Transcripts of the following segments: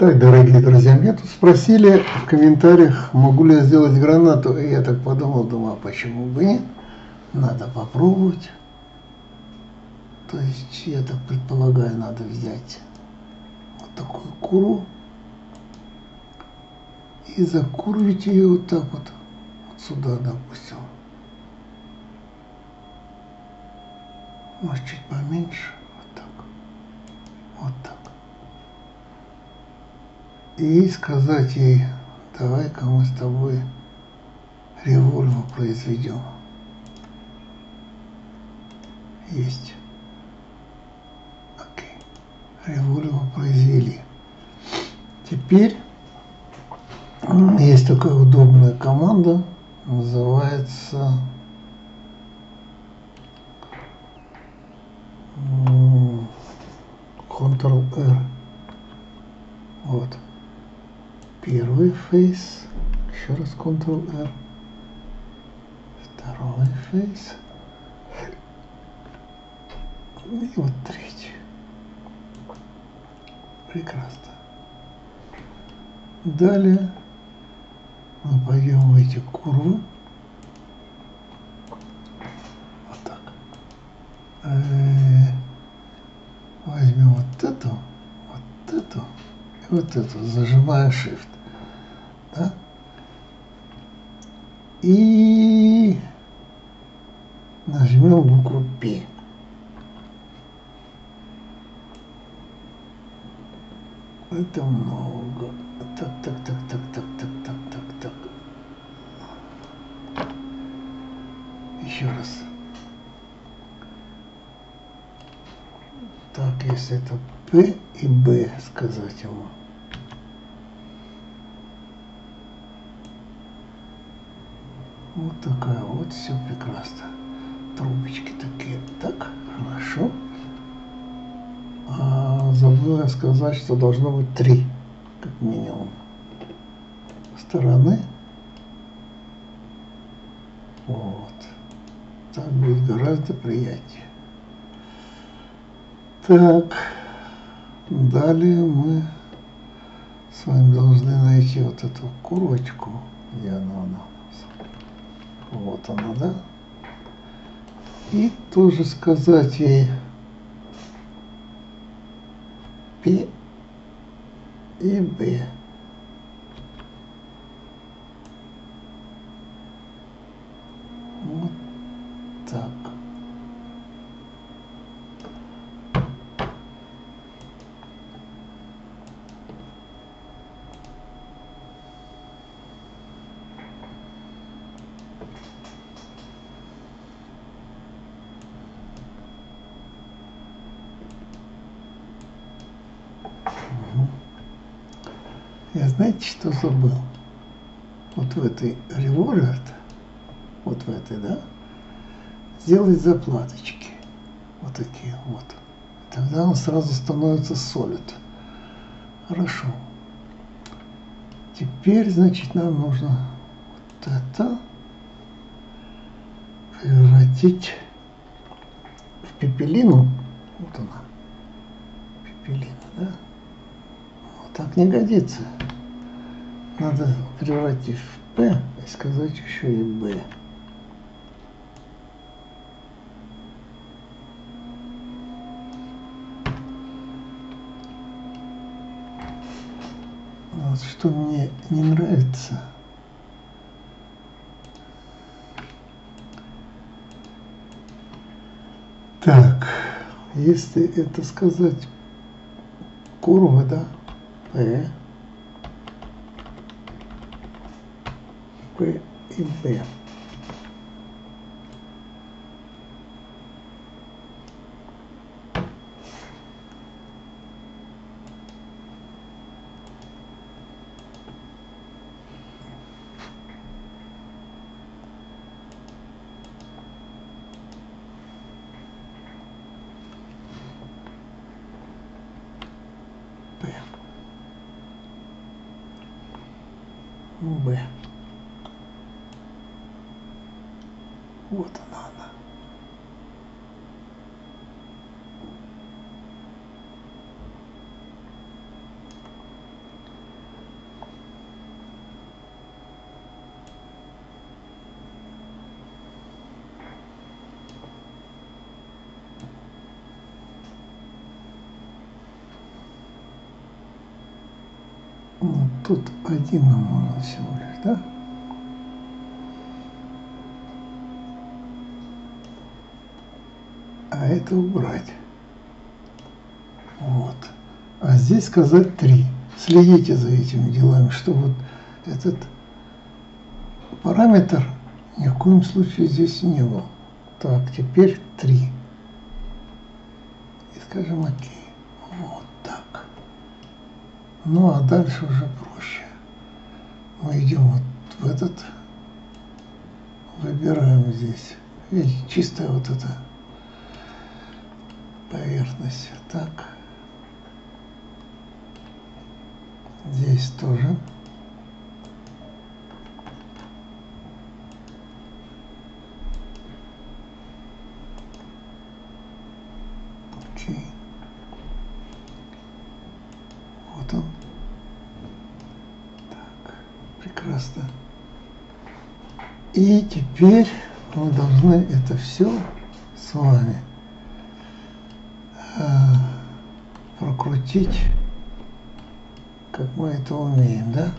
Так, дорогие друзья, меня тут спросили в комментариях, могу ли я сделать гранату. И я так подумал, думаю, а почему бы нет? Надо попробовать. То есть, я так предполагаю, надо взять вот такую куру и закурвить ее вот так вот, вот сюда, допустим. Может, чуть поменьше, вот так, вот так. И сказать ей, давай-ка мы с тобой револьвер произведем. Есть. Окей. Револьвер произвели. Теперь есть такая удобная команда, называется Ctrl-R. Вот. Первый фейс. Еще раз Ctrl-R. Второй фейс. И вот третий. Прекрасно. Далее мы пойдем в эти курвы. Вот так. Вот эту, зажимая Shift. Да? И нажмем букву P. Это много. Так, так, так, так, так, так, так, так, так. Еще раз. Так, если это П и Б сказать ему. Вот такая вот, все прекрасно. Трубочки такие. Так, хорошо. А, забыл я сказать, что должно быть три, как минимум, стороны. Вот. Так будет гораздо приятнее. Так, далее мы с вами должны найти вот эту курочку. Где она у нас? Вот она, да? И тоже сказать ей П и Б. Вот так. Я знаете, что забыл? Вот в этой револьвер, вот в этой, да, сделать заплаточки. Вот такие вот. Тогда он сразу становится солид. Хорошо. Теперь, значит, нам нужно вот это превратить в пепелину. Вот она. Пепелина, да? Вот так не годится. Надо превратить в П и сказать еще и Б. Вот что мне не нравится. Так, если это сказать курва, да, П, dunque impera. Uber. Вот она она. Ну, тут один нам нужен всего лишь, да? А это убрать. Вот. А здесь сказать 3. Следите за этими делами, чтобы вот этот параметр ни в коем случае здесь не был. Так, теперь 3. И скажем окей. Вот так. Ну а дальше уже проще. Мы идем вот в этот, выбираем здесь. Видите, чистая вот эта поверхность. Так. Здесь тоже. Окей. Вот он. Так, прекрасно. И теперь мы должны это все с вами прокрутить как мы это умеем, да?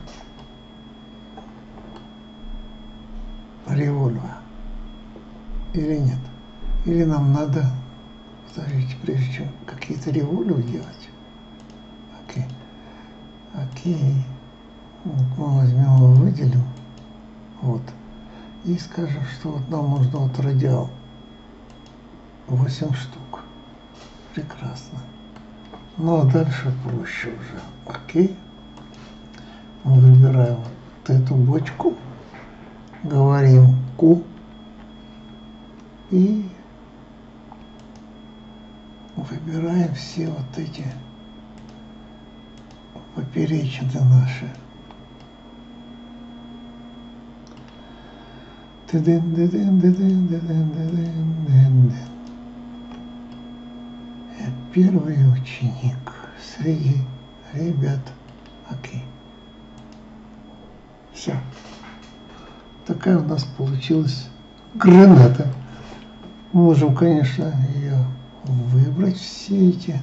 Револьвер. Или нет? Или нам надо, подождите, прежде чем какие-то револьвы делать? Окей. Окей. Вот мы возьмем и выделим. Вот. И скажем, что вот нам нужно вот радиал. 8 штук. Прекрасно. Ну а дальше проще уже. Окей. Мы выбираем вот эту бочку, говорим Q и выбираем все вот эти поперечины наши. Я первый ученик среди ребят. Окей. Все. Такая у нас получилась граната. Мы можем, конечно, ее выбрать все эти.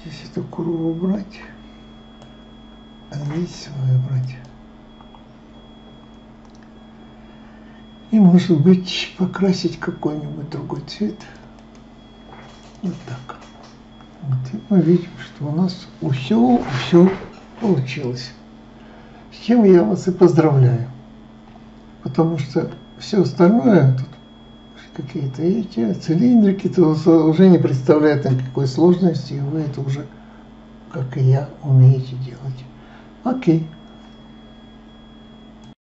Здесь эту курву убрать, здесь выбрать. И, может быть, покрасить какой-нибудь другой цвет. Вот так. Вот. И мы видим, что у нас все, все получилось. С чем я вас и поздравляю. Потому что все остальное, тут какие-то эти цилиндрики, то уже не представляет никакой сложности, и вы это уже, как и я, умеете делать. Окей.